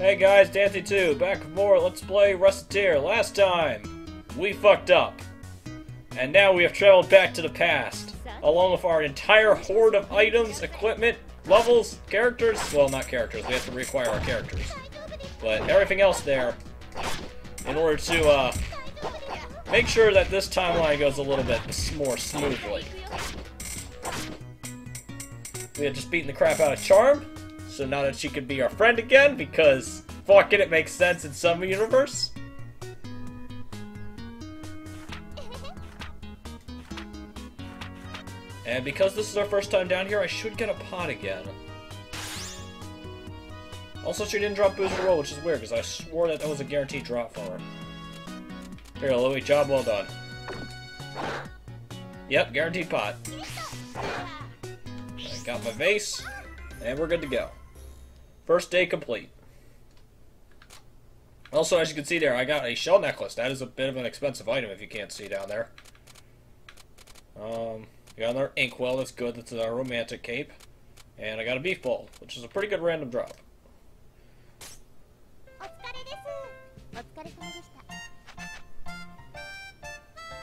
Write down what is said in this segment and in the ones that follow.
Hey guys, Danitee2, back for more Let's Play Recettear. Last time, we fucked up. And now we have traveled back to the past, along with our entire horde of items, equipment, levels, characters. Well, not characters, we have to reacquire our characters. But everything else there, in order to, uh, make sure that this timeline goes a little bit more smoothly. We had just beaten the crap out of Charme, so now that she can be our friend again, because fucking it makes sense in some universe. And because this is our first time down here, I should get a pot again. Also, she didn't drop Booster Roll, which is weird, because I swore that that was a guaranteed drop for her. Here, Louie, job well done. Yep, guaranteed pot. I got my vase, and we're good to go. First day complete. Also, as you can see there, I got a shell necklace. That is a bit of an expensive item if you can't see down there. Um, got another inkwell. That's good. That's a romantic cape. And I got a beef bowl, which is a pretty good random drop.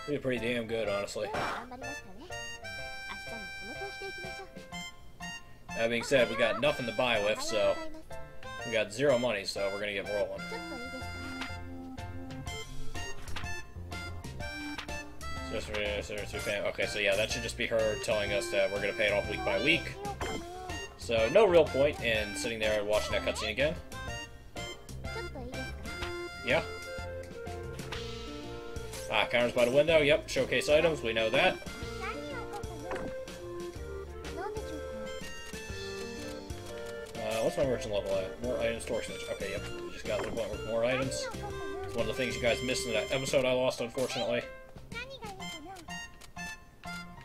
Did pretty damn good, honestly. That being said, we got nothing to buy with, so we got zero money, so we're gonna get rolling. Okay, so yeah, that should just be her telling us that we're gonna pay it off week by week. So no real point in sitting there and watching that cutscene again. Yeah. Ah, counters by the window. Yep, showcase items. We know that. What's my merchant level? More items, store. Okay, yep. Just got to the point with more items. It's one of the things you guys missed in that episode I lost, unfortunately.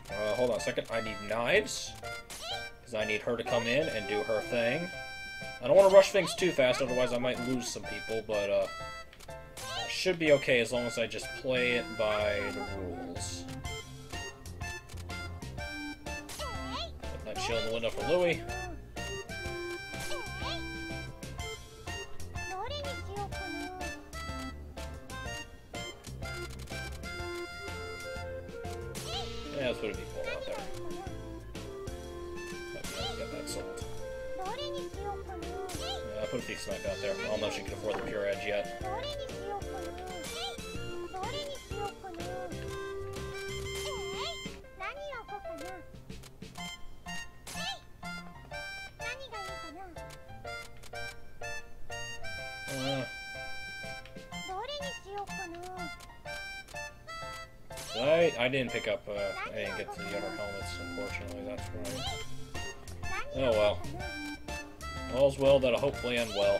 Uh, hold on a second. I need knives. Because I need her to come in and do her thing. I don't want to rush things too fast, otherwise I might lose some people, but, uh... Should be okay as long as I just play it by the rules. Put that shield in the window for Louie. Yeah, let's put a default out there. Get that. Yeah, I'll put a thief snipe out there. I don't know if she can afford the pure edge yet. I, I didn't pick up, uh, I didn't get to the other helmets, unfortunately, that's right. Oh well. All's well that'll hopefully end well.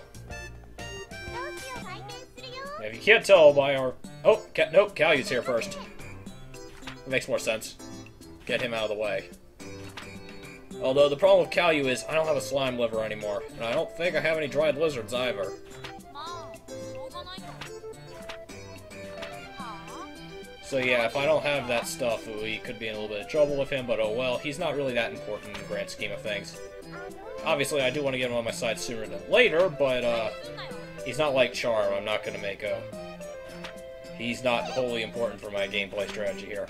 If you can't tell by our... Oh, Ca nope, Caillou's here first. It makes more sense. Get him out of the way. Although the problem with Caillou is I don't have a slime liver anymore, and I don't think I have any dried lizards either. So yeah, if I don't have that stuff, we could be in a little bit of trouble with him, but oh well, he's not really that important in the grand scheme of things. Obviously, I do want to get him on my side sooner than later, but uh, he's not like Charme. I'm not going to make a... He's not wholly important for my gameplay strategy here.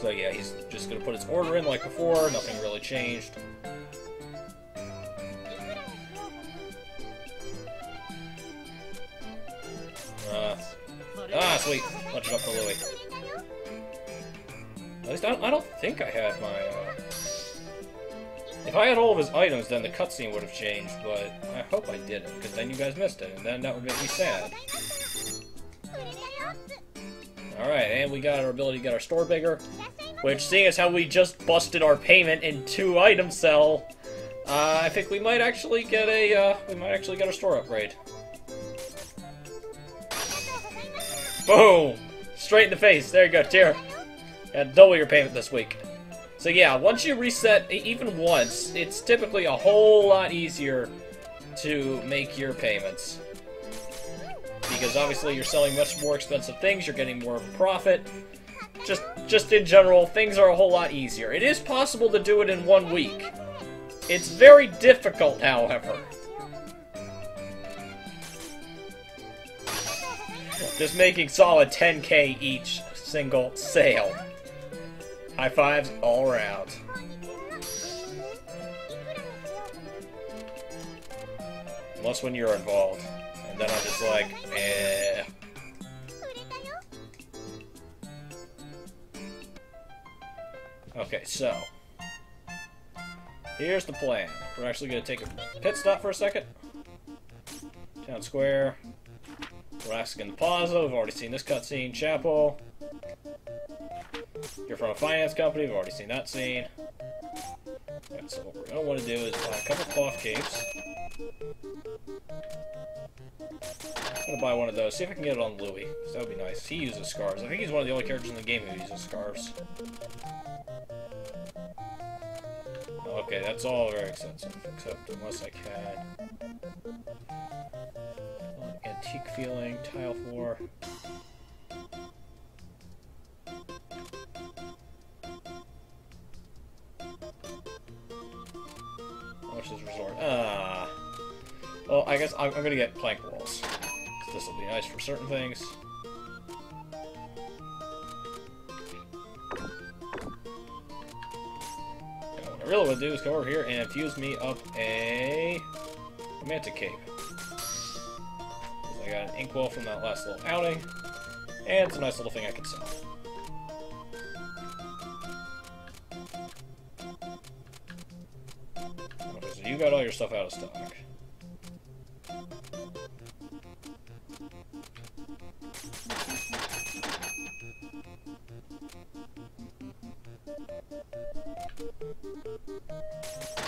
So yeah, he's just going to put his order in like before, nothing really changed. Sweet. Punch it up for Louie. At least I, I don't think I had my, uh... If I had all of his items, then the cutscene would have changed, but I hope I didn't, because then you guys missed it, and then that would make me sad. Alright, and we got our ability to get our store bigger, which, seeing as how we just busted our payment in two item sell, uh, I think we might actually get a, uh, we might actually get a store upgrade. Boom! Straight in the face. There you go, Tira. And double your payment this week. So yeah, once you reset, even once, it's typically a whole lot easier to make your payments. Because obviously you're selling much more expensive things, you're getting more of a profit. Just, just in general, things are a whole lot easier. It is possible to do it in one week. It's very difficult, however. Just making solid 10k each single sale. High fives all around. Unless when you're involved. And then I'm just like, eh. Okay, so. Here's the plan. We're actually going to take a pit stop for a second. Town Square. Relaxing in the Plaza. We've already seen this cutscene. Chapel. You're from a finance company. We've already seen that scene. Right, so what we're going to want to do is buy a couple cloth capes. I'm going to buy one of those. See if I can get it on Louie. That would be nice. He uses scarves. I think he's one of the only characters in the game who uses scarves. Okay, that's all very expensive, except unless I can. Antique feeling, tile floor. How much is resort? Ah. Well, I guess I'm, I'm gonna get plank walls. This will be nice for certain things. I really want to do is go over here and fuse me up a romantic cape. I got an inkwell from that last little outing, and it's a nice little thing I can sell. Okay, so you got all your stuff out of stock.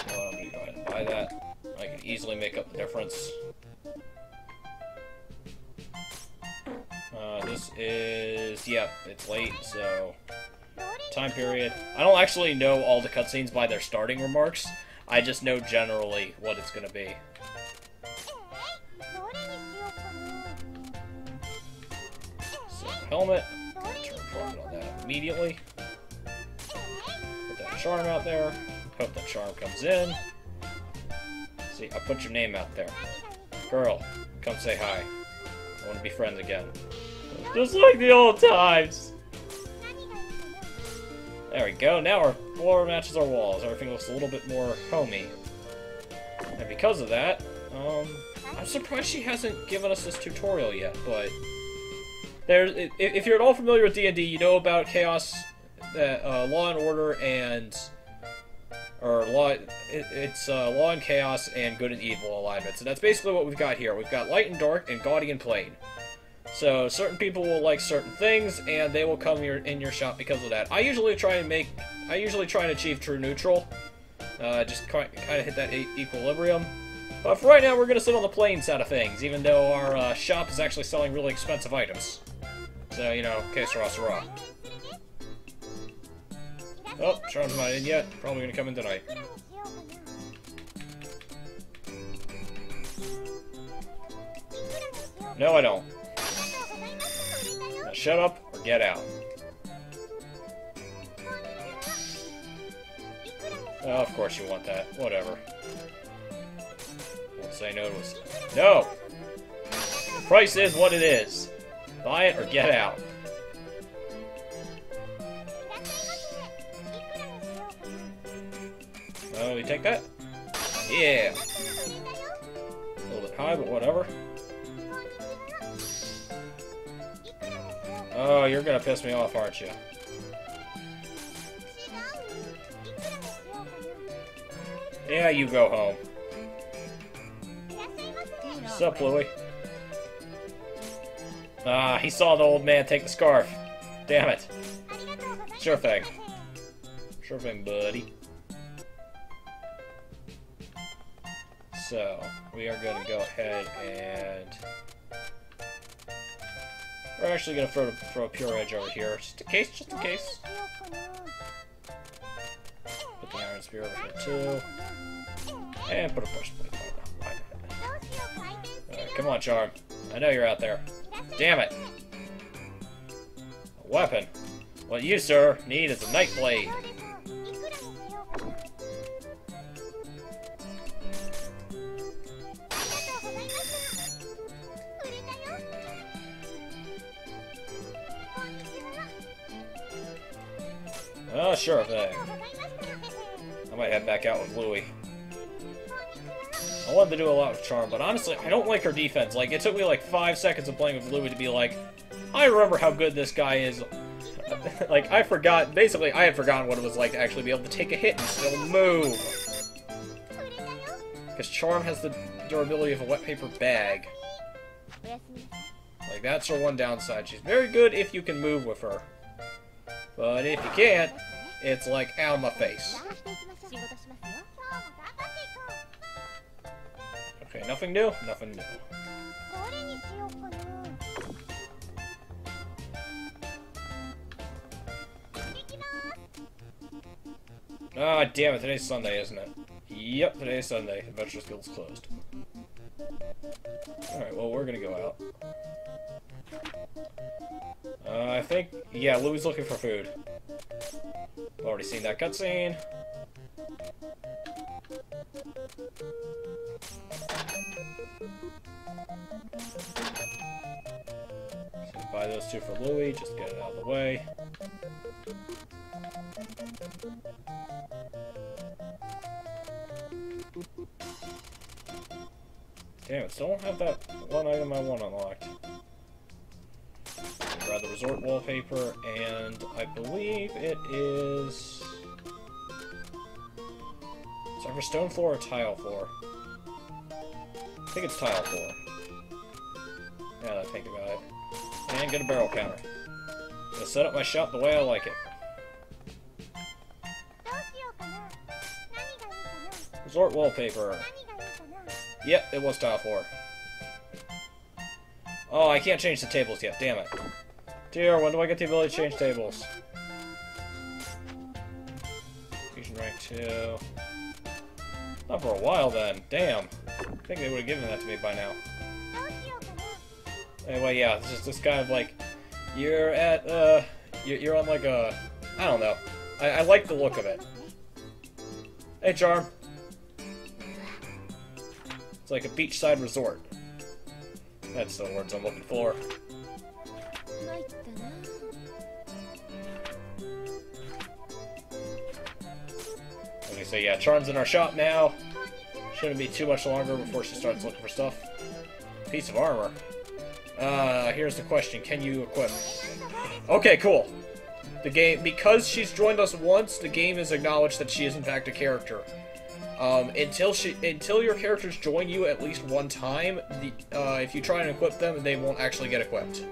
So we got to buy that like easily make up the difference. It's late, so... Time period. I don't actually know all the cutscenes by their starting remarks. I just know generally what it's gonna be. So, helmet. Turn profit on that immediately. Put that charm out there. Hope that charm comes in. See, I put your name out there. Girl, come say hi. I want to be friends again. Just like the old times. There we go. Now our floor matches our walls. Everything looks a little bit more homey. And because of that, um, I'm surprised she hasn't given us this tutorial yet, but... There's, if you're at all familiar with D&D, you know about Chaos, uh, uh, Law and Order, and or law, it, it's uh, law and chaos and good and evil alignments, and that's basically what we've got here. We've got light and dark and gaudy and plain. So certain people will like certain things, and they will come your, in your shop because of that. I usually try and make, I usually try and achieve true neutral, uh, just kind of hit that equilibrium. But for right now, we're going to sit on the plain side of things, even though our uh, shop is actually selling really expensive items. So, you know, que sera, sera. Oh, Charme's not in yet. Probably gonna come in tonight. No, I don't. Shut up or get out. Oh, of course you want that. Whatever. Won't say no to us. No! The price is what it is. Buy it or get out. Oh, you take that? Yeah! A little bit high, but whatever. Oh, you're gonna piss me off, aren't you? Yeah, you go home. What's up, Louie? Ah, he saw the old man take the scarf. Damn it. Sure thing. Sure thing, buddy. So, we are going to go ahead and... We're actually to throw, throw a Pure Edge over here, just in case, just in case. Put the Iron Spear over here too. And put a breastplate. Alright, come on, Charme. I know you're out there. Damn it! A weapon. What you, sir, need is a Night Blade. Sure thing. I might head back out with Louie. I wanted to do a lot with Charme, but honestly, I don't like her defense. Like, it took me like five seconds of playing with Louie to be like, I remember how good this guy is. like, I forgot, basically, I had forgotten what it was like to actually be able to take a hit and still move. Because Charme has the durability of a wet paper bag. Like, that's her one downside. She's very good if you can move with her. But if you can't, it's like, ow, my face. Okay, nothing new? Nothing new. Ah, damn it, today's Sunday, isn't it? Yep, today's Sunday. Adventure Guild's closed. Alright, well, we're gonna go out. Uh, I think, yeah, Louie's looking for food. Already seen that cutscene. So buy those two for Louie, just get it out of the way. Damn still don't have that one item I want unlocked. Grab the resort wallpaper, and I believe it is... It's either stone floor or tile floor. I think it's tile floor. Now that I think about it. And get a barrel counter. Gonna set up my shop the way I like it. Resort wallpaper. Yep, it was tile floor. Oh, I can't change the tables yet, damn it. Dear, when do I get the ability to change tables? Fusion rank 2. Not for a while then, damn. I think they would have given that to me by now. Anyway, yeah, this is just kind of like, you're at, uh, you're on like a, I don't know. I, I like the look of it. Hey, Charme. It's like a beachside resort. That's the words I'm looking for. So yeah, Charme's in our shop now. Shouldn't be too much longer before she starts looking for stuff. Piece of armor. Uh, here's the question. Can you equip? Okay, cool. The game, because she's joined us once, the game has acknowledged that she is in fact a character. Um, until she, until your characters join you at least one time, the, uh, if you try and equip them, they won't actually get equipped.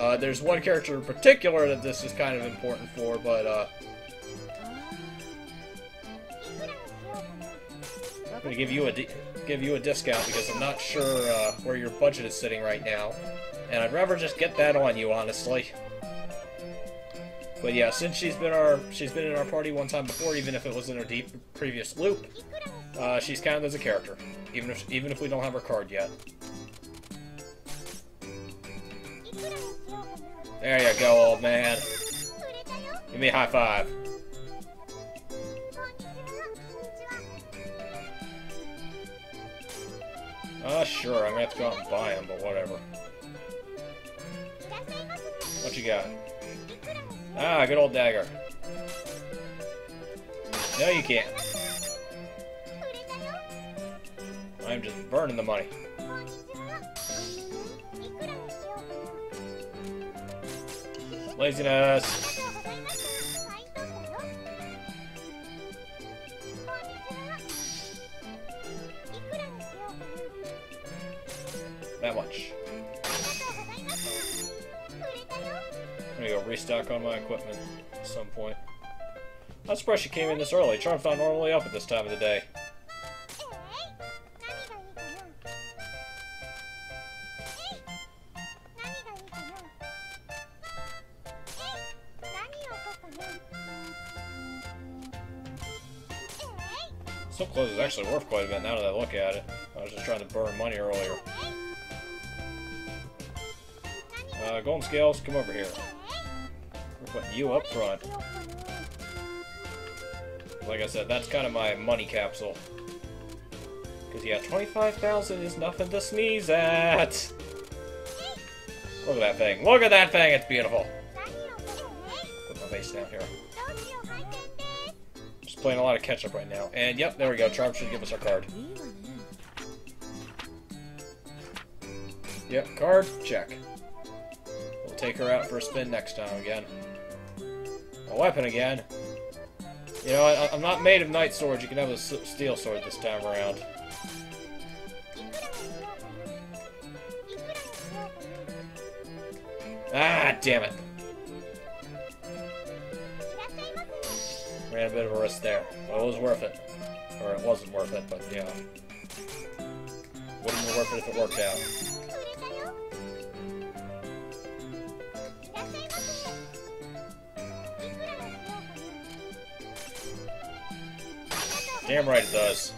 Uh, there's one character in particular that this is kind of important for, but, uh... gonna give you a give you a discount because I'm not sure, uh, where your budget is sitting right now. And I'd rather just get that on you, honestly. But yeah, since she's been our she's been in our party one time before, even if it was in her deep previous loop, uh, she's counted as a character, even if even if we don't have her card yet. There you go, old man. Give me a high five. Uh, sure, I'm gonna have to go out and buy them, but whatever. What you got? Ah, good old dagger. No, you can't. I'm just burning the money. Laziness. That much. I'm gonna go restock on my equipment at some point. I'm surprised she came in this early. Charme's not normally up at this time of the day. Silk clothes is actually worth quite a bit now that I look at it. I was just trying to burn money earlier. Golden scales, come over here. We're putting you up front. Like I said, that's kind of my money capsule. Because, yeah, 25,000 is nothing to sneeze at! Look at that thing. Look at that thing! It's beautiful! Put my face down here. Just playing a lot of catch-up right now. And yep, there we go. Charme should give us our card. Yep, card, check. We'll take her out for a spin next time again. A weapon again. You know, I, I'm not made of night swords. You can have a steel sword this time around. Ah, damn it. Ran a bit of a risk there. But it was worth it. Or it wasn't worth it, but yeah. Wouldn't be worth it if it worked out. Damn right it does.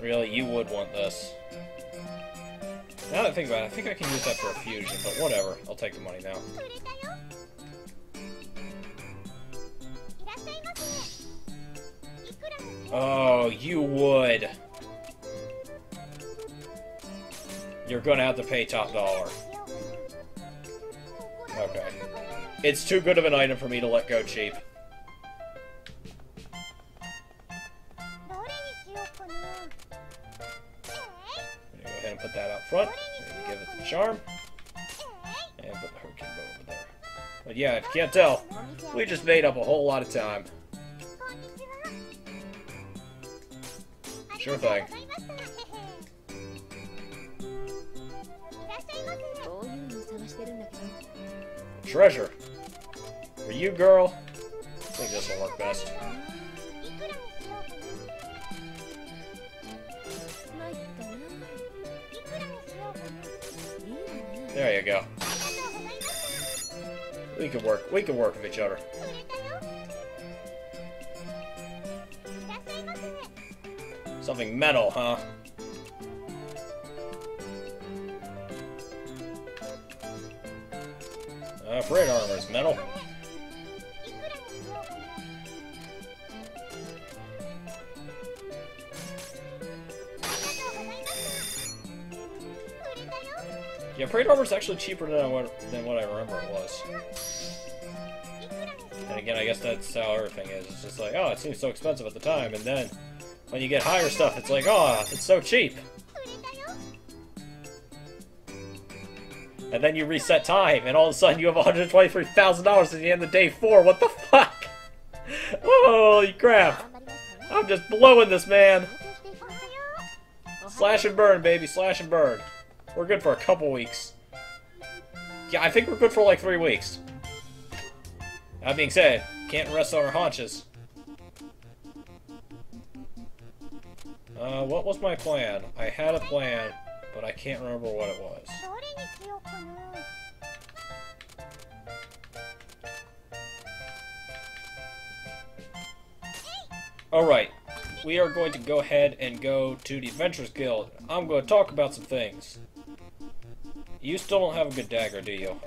Really, you would want this. Now that I think about it, I think I can use that for a fusion, but whatever. I'll take the money now. Oh, you would. You're gonna have to pay top dollar. Okay. It's too good of an item for me to let go cheap. Go ahead and put that out front. Give it the charm. And put the hurricane bow over there. But yeah, if you can't tell, we just made up a whole lot of time. Sure thing. Treasure. For you, girl. I think this will work best. There you go. We can work. We can work with each other. Something metal, huh? Metal. Yeah, parade armor is actually cheaper than what than what I remember it was. And again, I guess that's how everything is. It's just like, oh, it seems so expensive at the time, and then when you get higher stuff, it's like, oh, it's so cheap. And then you reset time, and all of a sudden you have $123,000 at the end of day four. What the fuck? Holy crap. I'm just blowing this, man. Slash and burn, baby. Slash and burn. We're good for a couple weeks. Yeah, I think we're good for like three weeks. That being said, can't rest on our haunches. Uh, what was my plan? I had a plan, but I can't remember what it was. Alright, we are going to go ahead and go to the Adventurers Guild. I'm going to talk about some things. You still don't have a good dagger, do you?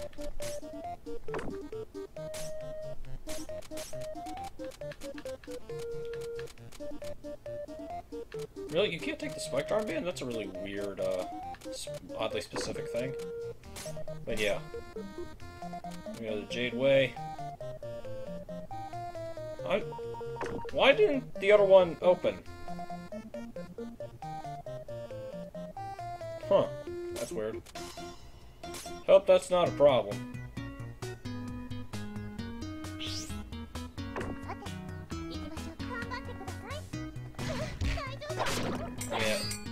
Really? You can't take the spiked armband? That's a really weird, uh, oddly specific thing. But yeah. We go to the Jade Way. I... Why didn't the other one open? Huh. That's weird. Hope that's not a problem.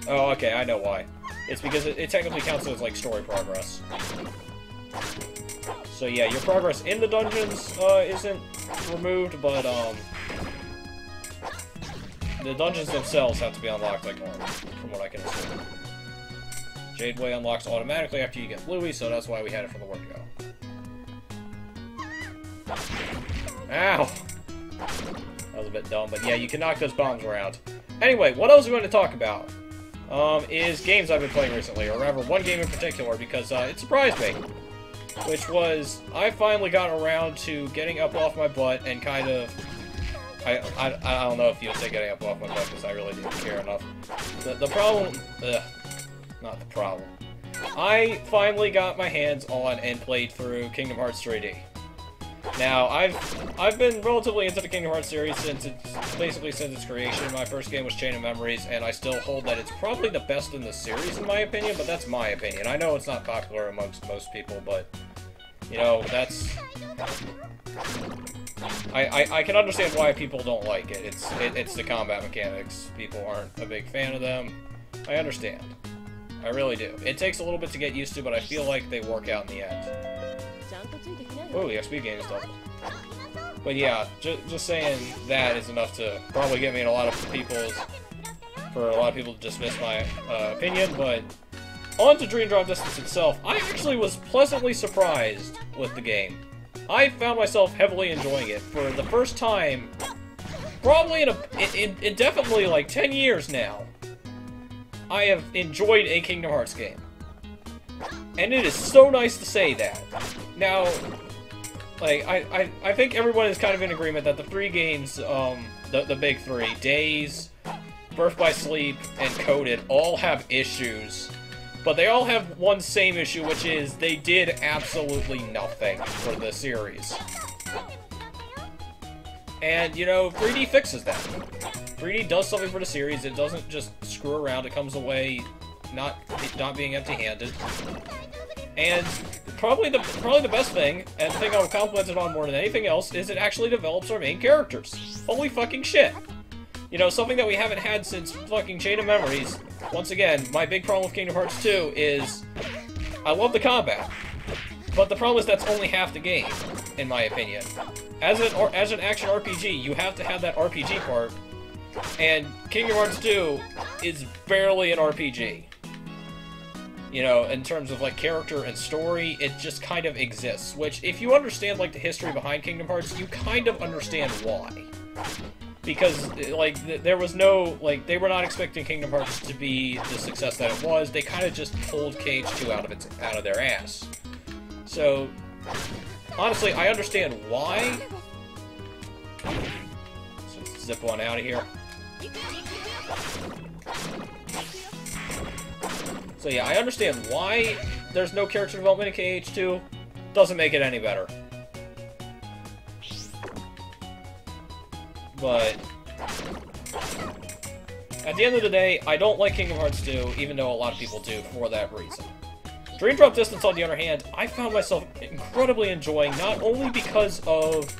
Oh, okay, I know why. It's because it, it technically counts as, like, story progress. So yeah, your progress in the dungeons uh, isn't removed, but um, the dungeons themselves have to be unlocked like normal, from what I can assume. Jade Way unlocks automatically after you get Bluey, so that's why we had it from the word go. Ow! That was a bit dumb, but yeah, you can knock those bombs around. Anyway, what else are we going to talk about? Um, is games I've been playing recently, or rather, one game in particular, because uh, it surprised me. Which was, I finally got around to getting up off my butt and kind of... I, I, I don't know if you'll say getting up off my butt, because I really didn't care enough. The, the problem... Ugh, not the problem. I finally got my hands on and played through Kingdom Hearts 3D. Now, I've I've been relatively into the Kingdom Hearts series since it's basically since its creation. My first game was Chain of Memories, and I still hold that it's probably the best in the series in my opinion, but that's my opinion. I know it's not popular amongst most people, but you know, that's I, I, I, can understand why people don't like it. It's it, it's the combat mechanics. People aren't a big fan of them. I understand. I really do. It takes a little bit to get used to, but I feel like they work out in the end. Oh, the XP gain is. But yeah, ju just saying that is enough to probably get me in a lot of people's... For a lot of people to dismiss my uh, opinion, but... On to Dream Drop Distance itself, I actually was pleasantly surprised with the game. I found myself heavily enjoying it for the first time, probably in a, in, in definitely like 10 years now. I have enjoyed a Kingdom Hearts game. And it is so nice to say that. Now, like, I, I, I think everyone is kind of in agreement that the three games, um, the, the big three, Days, Birth by Sleep, and Coded, all have issues but they all have one same issue, which is they did absolutely nothing for the series. And, you know, 3D fixes that. 3D does something for the series. It doesn't just screw around. It comes away not not being empty-handed. And probably the probably the best thing, and thing I would compliment it on more than anything else, is it actually develops our main characters. Holy fucking shit. You know, something that we haven't had since fucking Chain of Memories. Once again, my big problem with Kingdom Hearts 2 is I love the combat, but the problem is that's only half the game, in my opinion. As an or, as an action RPG, you have to have that RPG part, and Kingdom Hearts 2 is barely an RPG. You know, in terms of like character and story, it just kind of exists. Which, if you understand like the history behind Kingdom Hearts, you kind of understand why because like there was no like they were not expecting Kingdom Hearts to be the success that it was. They kind of just pulled KH2 out of its out of their ass. So honestly, I understand why. Zip one out of here. So yeah, I understand why there's no character development in KH2. Doesn't make it any better. but... At the end of the day, I don't like Kingdom Hearts 2, even though a lot of people do, for that reason. Dream Drop Distance, on the other hand, I found myself incredibly enjoying, not only because of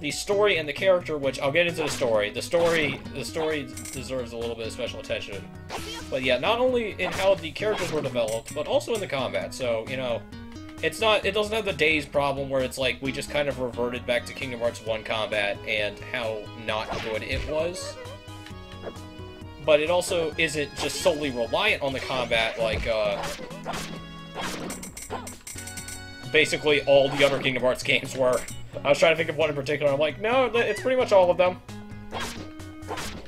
the story and the character, which I'll get into the story. The story, the story deserves a little bit of special attention. But yeah, not only in how the characters were developed, but also in the combat. So, you know, it's not, it doesn't have the days problem where it's like we just kind of reverted back to Kingdom Hearts 1 combat and how not good it was. But it also isn't just solely reliant on the combat like, uh, basically all the other Kingdom Hearts games were. I was trying to think of one in particular, I'm like, no, it's pretty much all of them.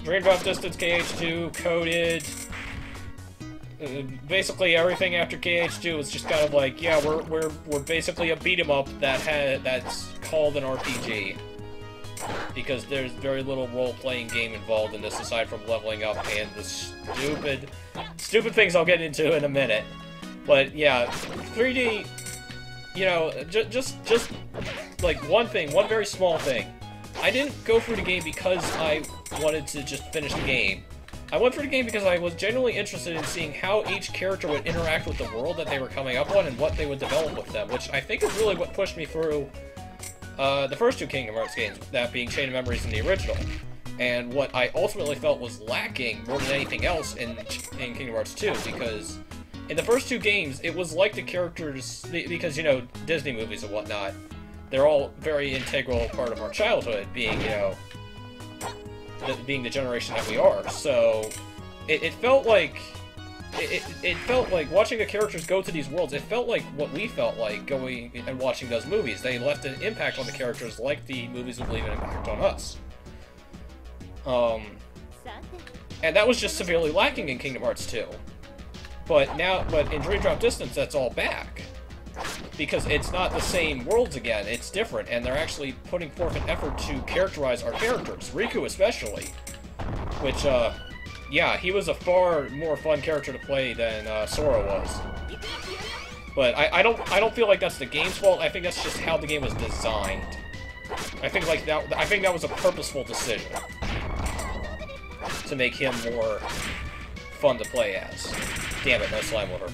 Dream Drop Distance, KH2, Coded, basically everything after KH2 was just kind of like, yeah, we're we're we're basically a beat 'em up that had that's called an RPG. Because there's very little role-playing game involved in this aside from leveling up and the stupid stupid things I'll get into in a minute. But yeah, 3D you know, just just just like one thing, one very small thing. I didn't go through the game because I wanted to just finish the game. I went for the game because I was genuinely interested in seeing how each character would interact with the world that they were coming up on and what they would develop with them, which I think is really what pushed me through uh, the first two Kingdom Hearts games, that being Chain of Memories and the original. And what I ultimately felt was lacking more than anything else in, in Kingdom Hearts 2, because in the first two games, it was like the characters, because, you know, Disney movies and whatnot, they're all very integral part of our childhood, being, you know, being the generation that we are. So it, it felt like it, it, felt like watching the characters go to these worlds. It felt like what we felt like going and watching those movies. They left an impact on the characters, like the movies would leave an impact on us. Um, and that was just severely lacking in Kingdom Hearts 2. But now, but in Dream Drop Distance, that's all back because it's not the same worlds again. It's different, and they're actually putting forth an effort to characterize our characters, Riku especially, which, uh, yeah, he was a far more fun character to play than uh, Sora was. But I, I don't I don't feel like that's the game's fault. I think that's just how the game was designed. I think like that I think that was a purposeful decision to make him more fun to play as. Damn it, no slime water.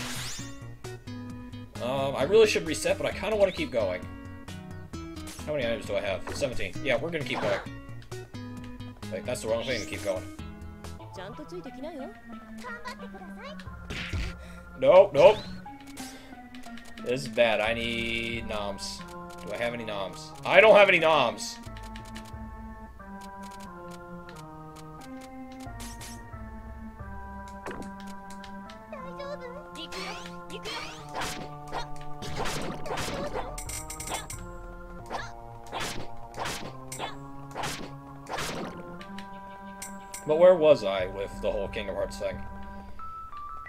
Um, I really should reset, but I kind of want to keep going. How many items do I have? 17. Yeah, we're gonna keep going. Like, that's the wrong thing to keep going. Nope, nope. This is bad. I need noms. Do I have any noms? I don't have any noms. Where was I with the whole Kingdom Hearts thing?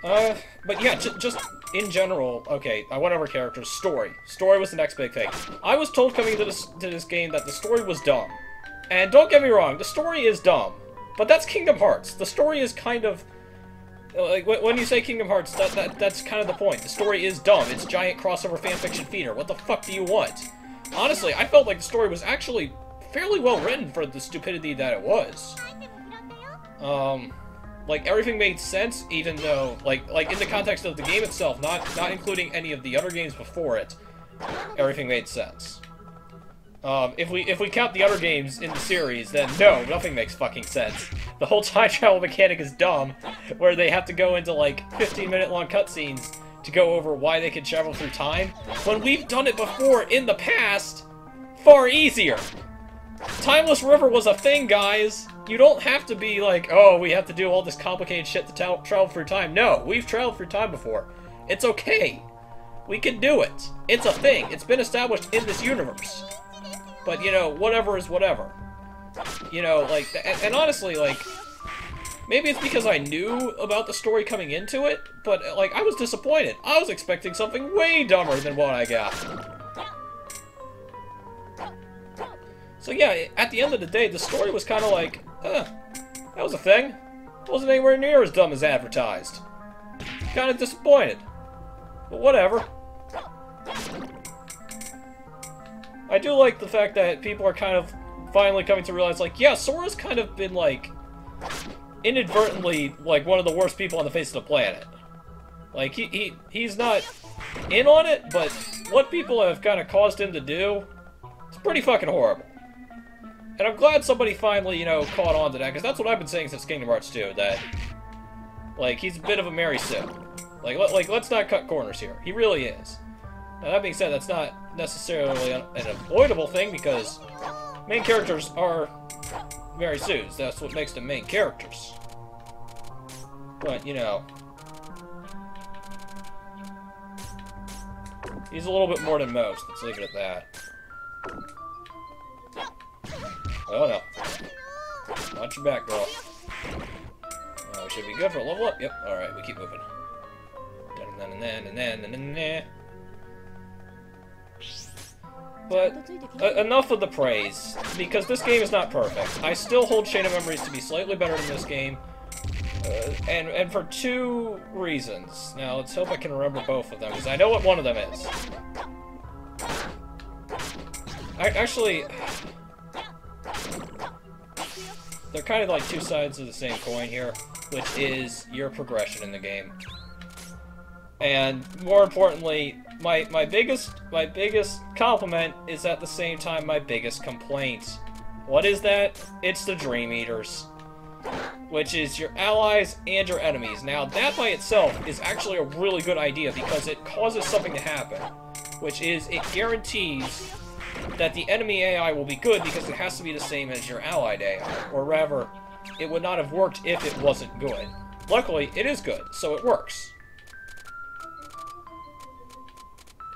Uh, but yeah, just in general, okay, I went over characters. Story. Story was the next big thing. I was told coming into this, to this game that the story was dumb. And don't get me wrong, the story is dumb. But that's Kingdom Hearts. The story is kind of... Like, when you say Kingdom Hearts, that, that that's kind of the point. The story is dumb. It's giant crossover fanfiction feeder. What the fuck do you want? Honestly, I felt like the story was actually fairly well written for the stupidity that it was. Um, like everything made sense, even though, like, like in the context of the game itself, not not including any of the other games before it, everything made sense. Um, if we if we count the other games in the series, then no, nothing makes fucking sense. The whole time travel mechanic is dumb, where they have to go into like 15 minute long cutscenes to go over why they can travel through time, when we've done it before in the past, far easier. Timeless River was a thing, guys. You don't have to be like, oh, we have to do all this complicated shit to travel through time. No, we've traveled through time before. It's okay. We can do it. It's a thing. It's been established in this universe. But, you know, whatever is whatever. You know, like, and, and honestly, like, maybe it's because I knew about the story coming into it, but, like, I was disappointed. I was expecting something way dumber than what I got. So yeah, at the end of the day, the story was kind of like, huh, that was a thing. It Wasn't anywhere near as dumb as advertised. Kind of disappointed. But whatever. I do like the fact that people are kind of finally coming to realize, like, yeah, Sora's kind of been, like, inadvertently, like, one of the worst people on the face of the planet. Like, he, he he's not in on it, but what people have kind of caused him to do, it's pretty fucking horrible. And I'm glad somebody finally, you know, caught on to that, because that's what I've been saying since Kingdom Hearts 2, that, like, he's a bit of a Mary Sue. Like, let, like, let's not cut corners here. He really is. Now, that being said, that's not necessarily an, an avoidable thing, because main characters are Mary Sue's. That's what makes them main characters. But, you know... He's a little bit more than most, let's leave it at that. Oh no. Watch your back, girl. Oh, we should be good for a level up. Yep, alright, we keep moving. But enough of the praise, because this game is not perfect. I still hold Chain of Memories to be slightly better than this game, uh, and and for two reasons. Now let's hope I can remember both of them, because I know what one of them is. I actually, they're kind of like two sides of the same coin here, which is your progression in the game. And more importantly, my my biggest my biggest compliment is at the same time my biggest complaint. What is that? It's the Dream Eaters. Which is your allies and your enemies. Now, that by itself is actually a really good idea because it causes something to happen. Which is, it guarantees that the enemy AI will be good because it has to be the same as your allied AI. Or rather, it would not have worked if it wasn't good. Luckily, it is good, so it works.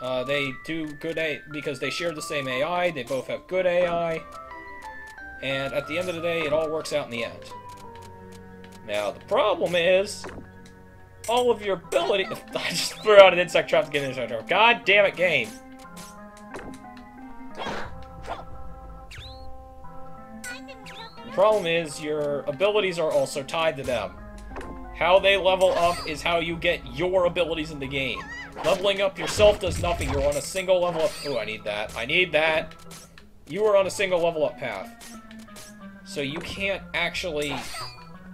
Uh, they do good A because they share the same AI, they both have good AI, and at the end of the day, it all works out in the end. Now, the problem is, all of your ability- I just threw out an insect trap to get an insect trap. God damn it, game! The problem is, your abilities are also tied to them. How they level up is how you get your abilities in the game. Leveling up yourself does nothing. You're on a single level up. Oh, I need that. I need that. You are on a single level up path. So you can't actually,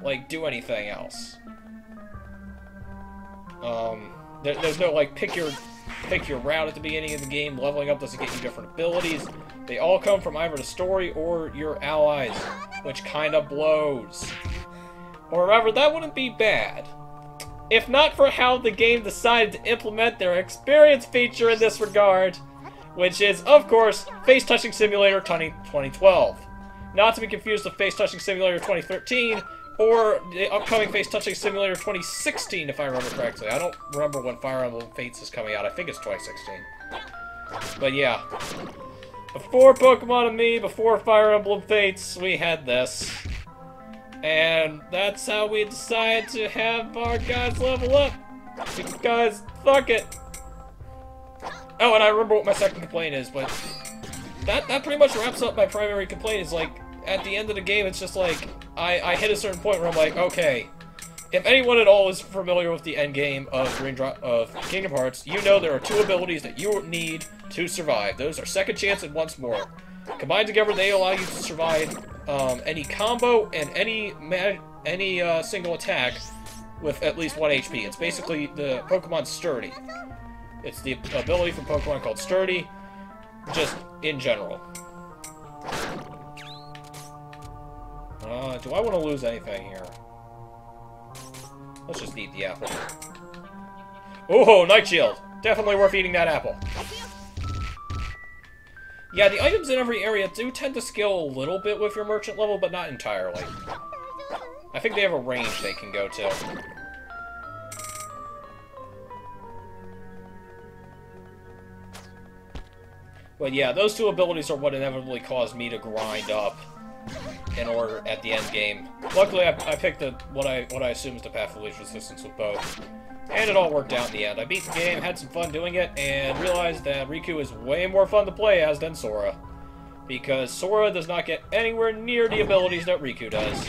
like, do anything else. Um, there, there's no, like, pick your pick your route at the beginning of the game. Leveling up doesn't get you different abilities. They all come from either the story or your allies, which kind of blows. Or rather, that wouldn't be bad. If not for how the game decided to implement their experience feature in this regard, which is, of course, Face Touching Simulator 2012. Not to be confused with Face Touching Simulator 2013, or the upcoming Face Touching Simulator 2016, if I remember correctly. I don't remember when Fire Emblem Fates is coming out. I think it's 2016. But yeah. Before Pokemon-Amie, before Fire Emblem Fates, we had this. And that's how we decided to have our guys level up. Because, fuck it. Oh, and I remember what my second complaint is, but that, that pretty much wraps up my primary complaint is like, at the end of the game, it's just like, I, I hit a certain point where I'm like, okay, if anyone at all is familiar with the end game of Dream Drop of Kingdom Hearts, you know there are two abilities that you need to survive. Those are Second Chance and Once More. Combined together, they allow you to survive um, any combo and any any uh, single attack with at least one HP. It's basically the Pokemon Sturdy. It's the ability from Pokemon called Sturdy, just in general. Uh, do I want to lose anything here? Let's just eat the apple. Oh, Night Shield! Definitely worth eating that apple. Yeah, the items in every area do tend to scale a little bit with your merchant level, but not entirely. I think they have a range they can go to. But yeah, those two abilities are what inevitably caused me to grind up in order at the end game. Luckily, I, I picked the, what I what I assume is the path of least resistance with both. And it all worked out in the end. I beat the game, had some fun doing it, and realized that Riku is way more fun to play as than Sora. Because Sora does not get anywhere near the abilities that Riku does.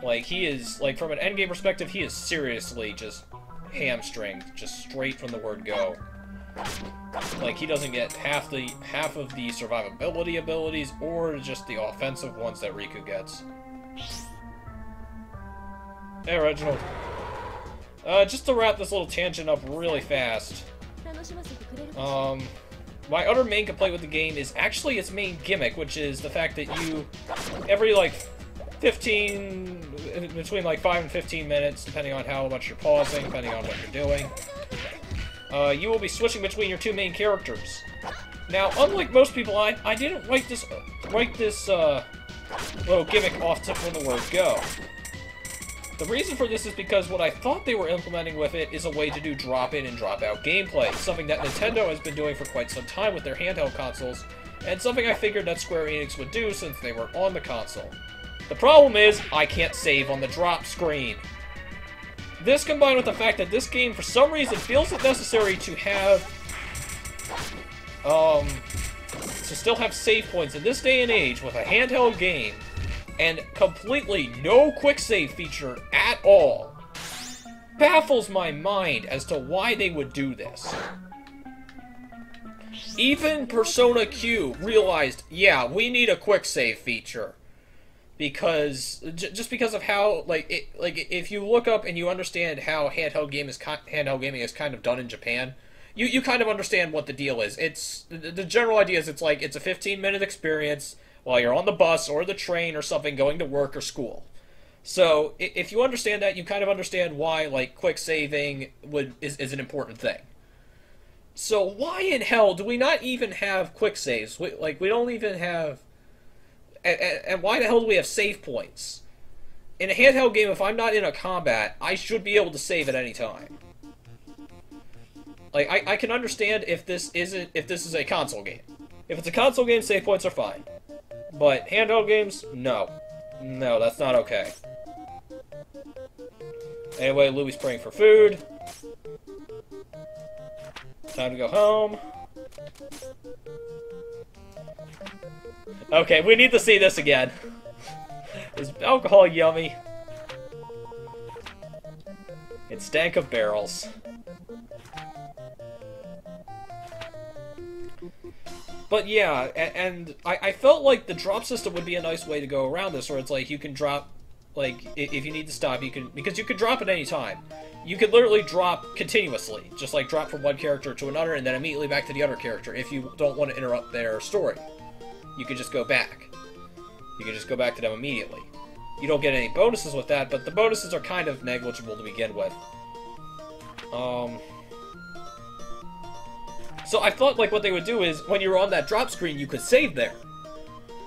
Like, he is, like, from an endgame perspective, he is seriously just hamstringed, just straight from the word go. Like, he doesn't get half the half of the survivability abilities, or just the offensive ones that Riku gets. Hey, Reginald. Uh, just to wrap this little tangent up really fast. Um, my other main complaint with the game is actually its main gimmick, which is the fact that you, every like 15, between like 5 and 15 minutes, depending on how much you're pausing, depending on what you're doing, uh, you will be switching between your two main characters. Now, unlike most people, I, I didn't write this, write this, uh, little gimmick off to from the word go. The reason for this is because what I thought they were implementing with it is a way to do drop-in and drop-out gameplay, something that Nintendo has been doing for quite some time with their handheld consoles, and something I figured that Square Enix would do since they were on the console. The problem is, I can't save on the drop screen. This combined with the fact that this game, for some reason, feels it necessary to have, um, to still have save points in this day and age with a handheld game, and completely no quick save feature at all, baffles my mind as to why they would do this. Even Persona Q realized, yeah, we need a quick save feature because just because of how like it, like if you look up and you understand how handheld game is handheld gaming is kind of done in Japan, you you kind of understand what the deal is. It's the, the general idea is it's like it's a 15 minute experience while you're on the bus or the train or something going to work or school. So if you understand that, you kind of understand why like quick saving would is, is an important thing. So why in hell do we not even have quick saves? We, like we don't even have and, and why the hell do we have save points? In a handheld game, if I'm not in a combat, I should be able to save at any time. Like, I, I can understand if this isn't, if this is a console game. If it's a console game, save points are fine. But handheld games, no. No, that's not okay. Anyway, Louie's praying for food. Time to go home. Okay, we need to see this again. Is alcohol yummy? It stank of barrels. But yeah, and, I, I felt like the drop system would be a nice way to go around this, where it's like you can drop, like, if you need to stop, you can, because you can drop at any time. You could literally drop continuously, just like drop from one character to another and then immediately back to the other character if you don't want to interrupt their story. You can just go back. You can just go back to them immediately. You don't get any bonuses with that, but the bonuses are kind of negligible to begin with. Um... So I thought like what they would do is when you were on that drop screen, you could save there.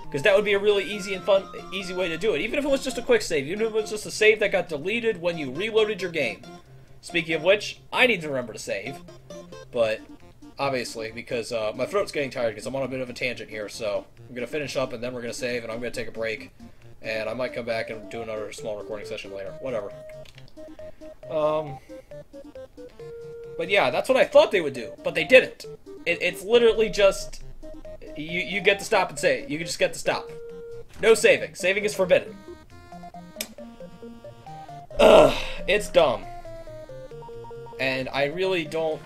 Because that would be a really easy and fun, easy way to do it. Even if it was just a quick save, even if it was just a save that got deleted when you reloaded your game. Speaking of which, I need to remember to save. But, obviously, because uh, my throat's getting tired because I'm on a bit of a tangent here, so I'm going to finish up and then we're going to save and I'm going to take a break. And I might come back and do another small recording session later. Whatever. Um, but yeah, that's what I thought they would do, but they didn't. It, it's literally just you you get to stop and save. You just get to stop. No saving. Saving is forbidden. Ugh, it's dumb. And I really don't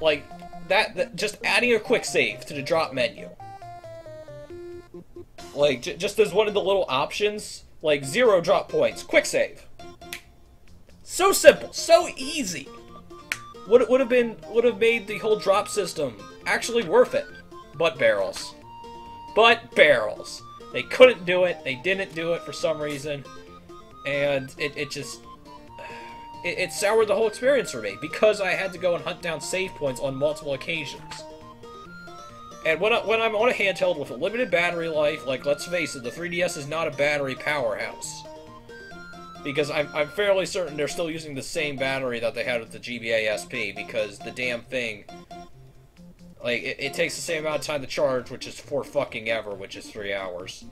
like that, that just adding a quick save to the drop menu. Like just as one of the little options, like zero drop points, quick save. So simple, so easy. Would would have been would have made the whole drop system actually worth it. But barrels. But barrels. They couldn't do it. They didn't do it for some reason. And it, it just... It, it soured the whole experience for me because I had to go and hunt down save points on multiple occasions. And when, I, when I'm on a handheld with a limited battery life, like, let's face it, the 3DS is not a battery powerhouse. Because I'm, I'm fairly certain they're still using the same battery that they had with the GBA SP, because the damn thing like, it, it, takes the same amount of time to charge, which is for fucking ever, which is three hours.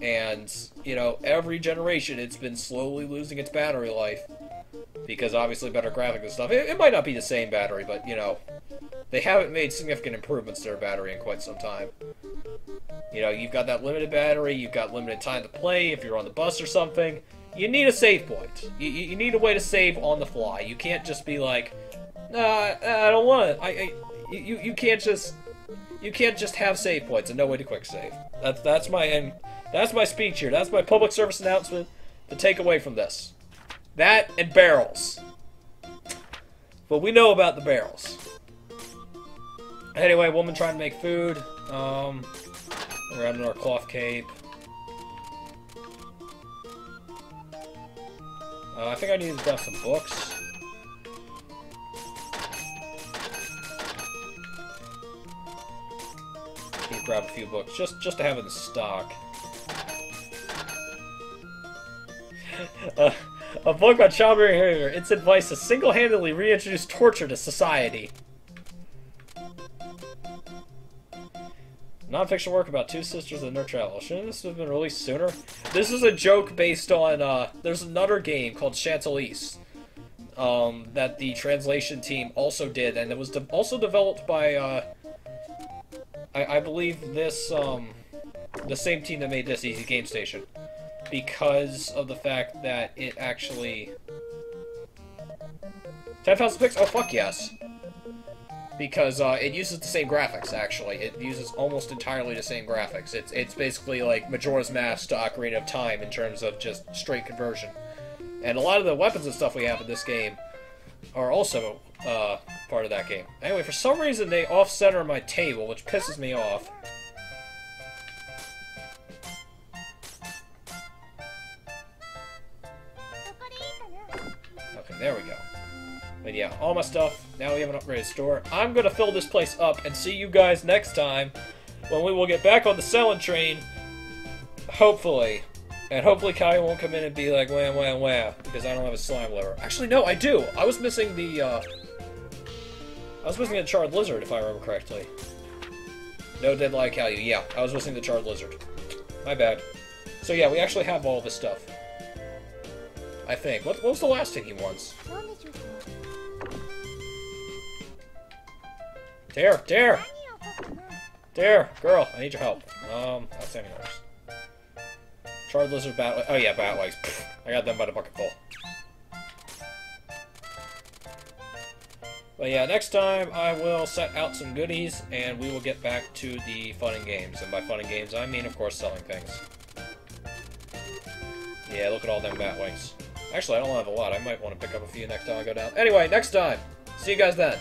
And, you know, every generation it's been slowly losing its battery life. Because obviously better graphics and stuff. It, it might not be the same battery, but, you know, they haven't made significant improvements to their battery in quite some time. You know, you've got that limited battery, you've got limited time to play if you're on the bus or something. You need a save point. You, you need a way to save on the fly. You can't just be like, nah, I don't want it. I, I you, you can't just you can't just have save points and no way to quick save. That's that's my end. That's my speech here. That's my public service announcement to take away from this. That and barrels. But we know about the barrels. Anyway, woman trying to make food. Um, we're out in our cloth cape. Uh, I think I need to grab some books. grab a few books just just to have in stock. uh, a book on child behavior. Its advice to single-handedly reintroduce torture to society. Non-fiction work about two sisters and their travel. Shouldn't this have been released sooner? This is a joke based on, uh, there's another game called Chantelise, um, that the translation team also did, and it was de also developed by, uh, I, I believe this, um, the same team that made this Easy Game Station. Because of the fact that it actually... 10,000 pixels? Oh, fuck yes. Because uh, it uses the same graphics, actually. It uses almost entirely the same graphics. It's, it's basically like Majora's Mask to Ocarina of Time in terms of just straight conversion. And a lot of the weapons and stuff we have in this game are also uh, part of that game. Anyway, for some reason they off-center my table, which pisses me off. All my stuff. Now we have an upgraded store. I'm gonna fill this place up and see you guys next time when we will get back on the selling train. Hopefully. And hopefully Kai won't come in and be like, wham, wham, wham, because I don't have a slime liver. Actually, no, I do. I was missing the, uh... I was missing the charred lizard, if I remember correctly. No dead like. Yeah, I was missing the charred lizard. My bad. So yeah, we actually have all this stuff. I think. What, what was the last thing he wants? Dare, dare! Dare, girl, I need your help. Um, outstanding orders. Charred lizard bat. Oh yeah, bat legs. I got them by the bucket full. But yeah, next time I will set out some goodies, and we will get back to the fun and games. And by fun and games, I mean, of course, selling things. Yeah, look at all them bat wings. Actually, I don't have a lot. I might want to pick up a few next time I go down. Anyway, next time. See you guys then.